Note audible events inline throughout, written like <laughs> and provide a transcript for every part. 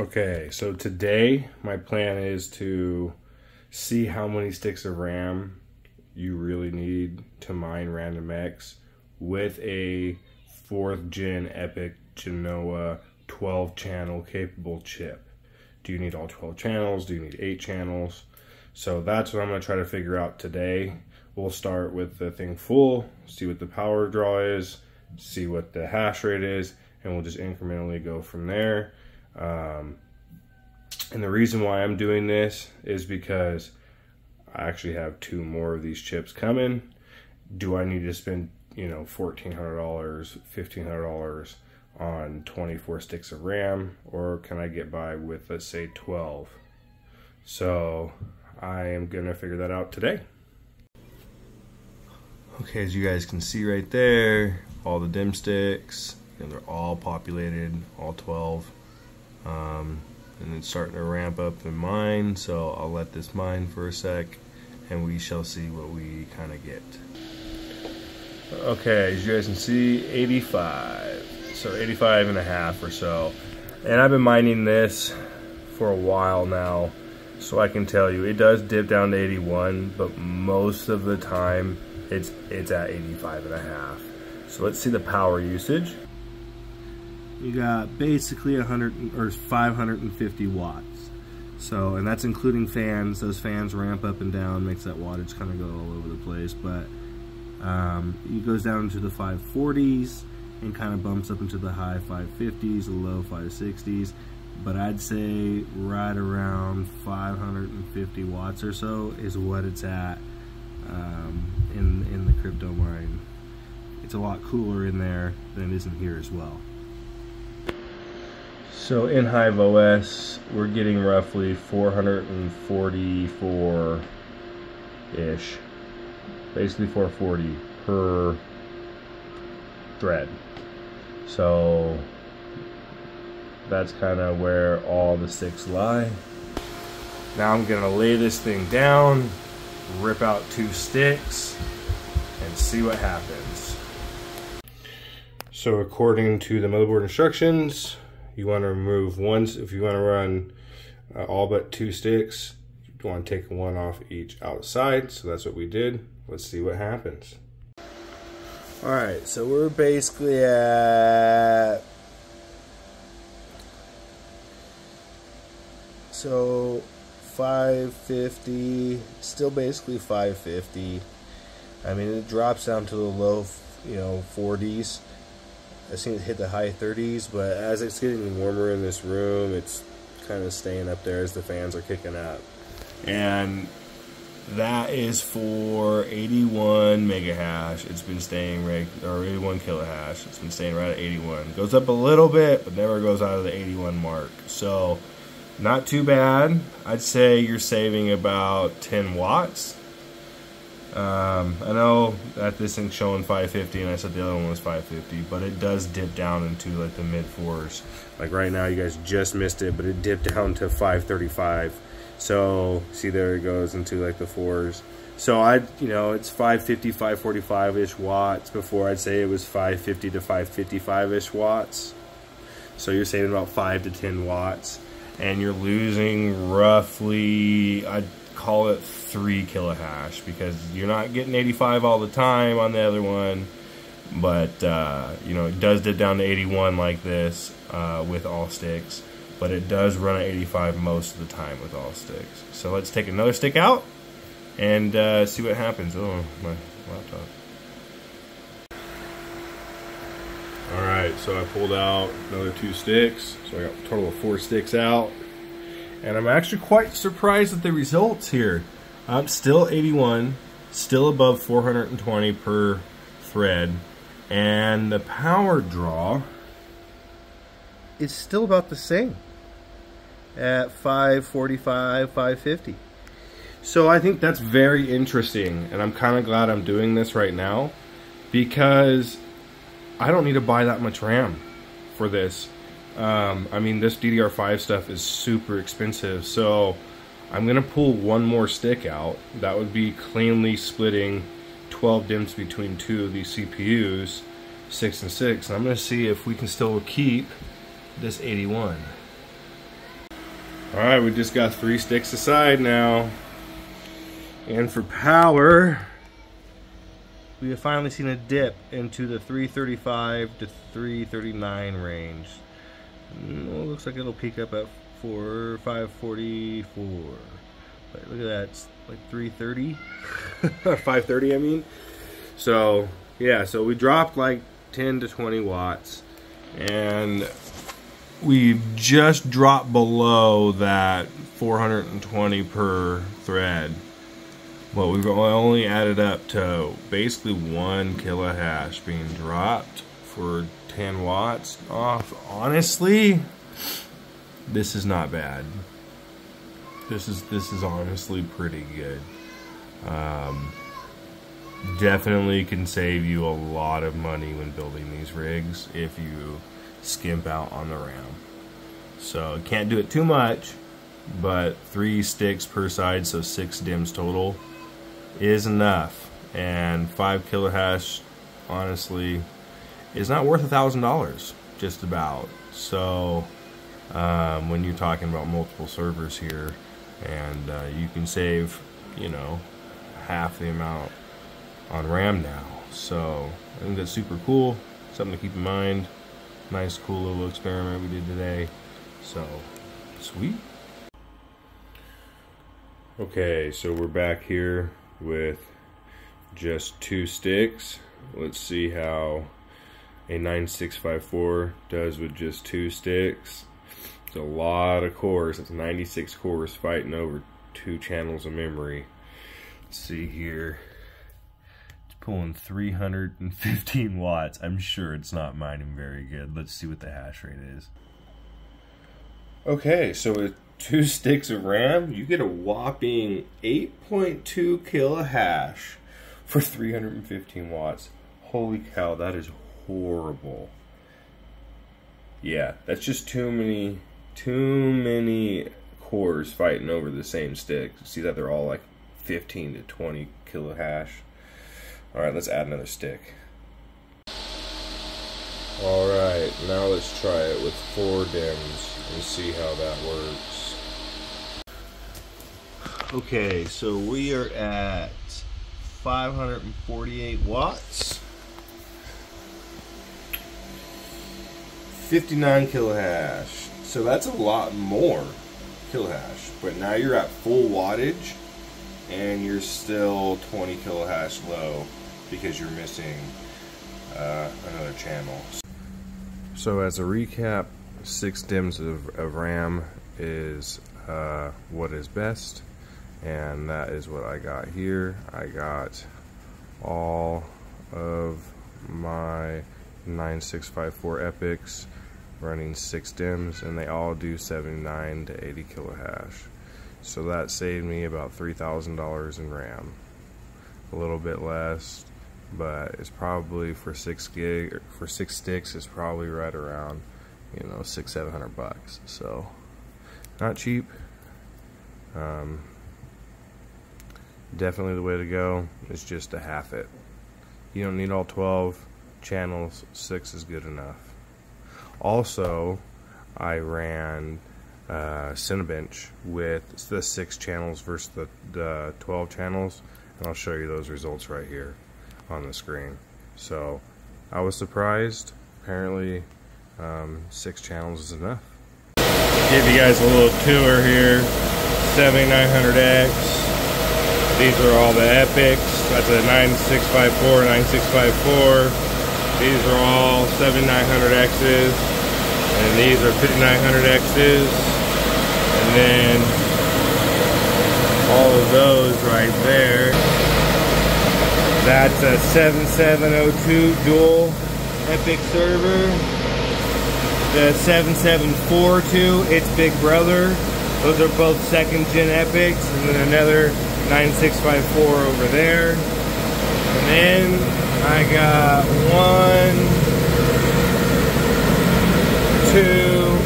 Okay, so today my plan is to see how many sticks of RAM you really need to mine RandomX with a fourth gen EPYC Genoa 12 channel capable chip. Do you need all 12 channels? Do you need 8 channels? So that's what I'm going to try to figure out today. We'll start with the thing full, see what the power draw is, see what the hash rate is, and we'll just incrementally go from there. Um, and the reason why I'm doing this is because I actually have two more of these chips coming. Do I need to spend, you know, $1,400, $1,500 on 24 sticks of RAM, or can I get by with, let's say, 12? So I am going to figure that out today. Okay, as you guys can see right there, all the DIMM sticks, and they're all populated, all 12. Um, and it's starting to ramp up in mine, so I'll let this mine for a sec, and we shall see what we kind of get. Okay, as you guys can see, 85. So 85 and a half or so. And I've been mining this for a while now, so I can tell you, it does dip down to 81, but most of the time, it's, it's at 85 and a half. So let's see the power usage you got basically 100 or 550 watts. So, and that's including fans. Those fans ramp up and down, makes that wattage kind of go all over the place. But um, it goes down into the 540s and kind of bumps up into the high 550s, the low 560s. But I'd say right around 550 watts or so is what it's at um, in in the crypto mine. It's a lot cooler in there than it is in here as well. So in Hive OS, we're getting roughly 444-ish, basically 440 per thread. So that's kind of where all the sticks lie. Now I'm gonna lay this thing down, rip out two sticks, and see what happens. So according to the motherboard instructions, you want to remove one, if you want to run uh, all but two sticks, you want to take one off each outside. So that's what we did. Let's see what happens. All right, so we're basically at so 550, still basically 550. I mean, it drops down to the low, you know, 40s. I've seen it hit the high 30s, but as it's getting warmer in this room, it's kind of staying up there as the fans are kicking up. And that is for 81 mega hash. It's been staying right, or 81 kilo hash. It's been staying right at 81. Goes up a little bit, but never goes out of the 81 mark. So, not too bad. I'd say you're saving about 10 watts um, I know that this thing's showing 550 and I said the other one was 550, but it does dip down into like the mid fours. Like right now, you guys just missed it, but it dipped down to 535. So see there it goes into like the fours. So I, you know, it's 550, 545-ish watts before I'd say it was 550 to 555-ish watts. So you're saving about five to 10 watts and you're losing roughly, I'd call it three kilohash because you're not getting 85 all the time on the other one. But uh, you know it does dip down to 81 like this uh, with all sticks but it does run at 85 most of the time with all sticks. So let's take another stick out and uh, see what happens. Oh my laptop. All right so I pulled out another two sticks. So I got a total of four sticks out and I'm actually quite surprised at the results here. I'm still 81, still above 420 per thread, and the power draw is still about the same at 545, 550. So I think that's very interesting, and I'm kind of glad I'm doing this right now because I don't need to buy that much RAM for this. Um, I mean, this DDR5 stuff is super expensive, so I'm going to pull one more stick out. That would be cleanly splitting 12 DIMMs between two of these CPUs, 6 and 6. And I'm going to see if we can still keep this 81. All right, we just got three sticks aside now. And for power, we have finally seen a dip into the 335 to 339 range. Mm, looks like it'll peak up at 4 544. But look at that, it's like 330 <laughs> or 530, I mean. So, yeah, so we dropped like 10 to 20 watts and we just dropped below that 420 per thread. Well, we've only added up to basically one kilohash being dropped for 10 watts off. Honestly, this is not bad. This is this is honestly pretty good. Um, definitely can save you a lot of money when building these rigs if you skimp out on the RAM. So can't do it too much, but three sticks per side, so six DIMMs total, is enough. And five kilohash, honestly, is not worth a thousand dollars, just about. So um, when you're talking about multiple servers here, and uh, you can save, you know, half the amount on RAM now. So I think that's super cool. Something to keep in mind. Nice, cool little experiment we did today. So, sweet. Okay, so we're back here with just two sticks. Let's see how a 9654 does with just two sticks. It's a lot of cores. It's 96 cores fighting over two channels of memory. Let's see here. It's pulling 315 watts. I'm sure it's not mining very good. Let's see what the hash rate is. Okay, so with two <laughs> sticks of RAM, you get a whopping 8.2 kilohash for 315 watts. Holy cow, that is horrible. Yeah, that's just too many, too many cores fighting over the same stick. See that they're all like 15 to 20 kilohash. All right, let's add another stick. All right, now let's try it with four DIMMs and see how that works. Okay, so we are at 548 watts. 59 kilohash. So that's a lot more kilohash. But now you're at full wattage and you're still 20 kilohash low because you're missing uh, another channel. So as a recap, six DIMMs of, of RAM is uh, what is best, and that is what I got here. I got all of my 9654 EPYCs running six DIMMs, and they all do 79 to 80 kilohash. So that saved me about $3,000 in RAM. A little bit less but it's probably for six gig for six sticks it's probably right around you know six seven hundred bucks. So not cheap. Um, definitely the way to go is just to half it. You don't need all 12 channels. Six is good enough also I ran uh, Cinebench with the six channels versus the, the 12 channels and I'll show you those results right here on the screen. So I was surprised. Apparently, um, six channels is enough. Give you guys a little tour here. 7900X. These are all the EPYCs. That's a 9654, 9654. These are all 7900Xs. And these are 5900Xs. And then all of those right there that's a 7702 dual EPYC server. The 7742, its big brother. Those are both second gen EPYCs. And then another 9654 over there. And then I got one, two,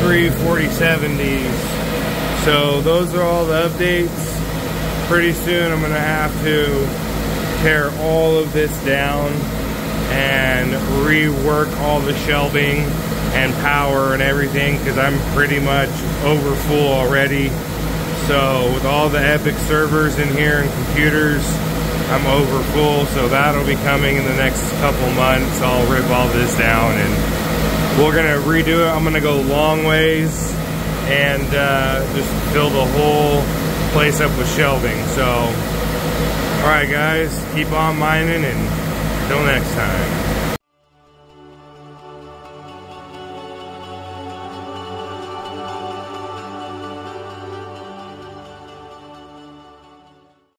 three 4070s. So those are all the updates. Pretty soon I'm to have to tear all of this down and rework all the shelving and power and everything because I'm pretty much over full already. So with all the EPYC servers in here and computers, I'm over full. So that'll be coming in the next couple months. I'll rip all this down and we're gonna redo it. I'm gonna go long ways and uh, just fill the whole place up with shelving. So, all right, guys, keep on mining and until next time.